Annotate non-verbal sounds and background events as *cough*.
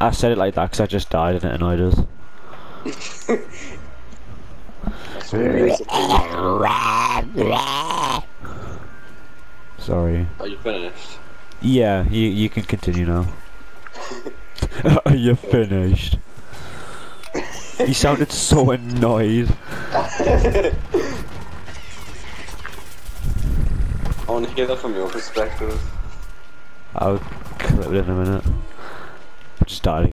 I said it like that because I just died and it annoyed us. That's what it is. Sorry. Are you finished? Yeah, you you can continue now. *laughs* Are you finished? You sounded so annoyed. I want to hear that from your perspective. I'll clip it in a minute. Died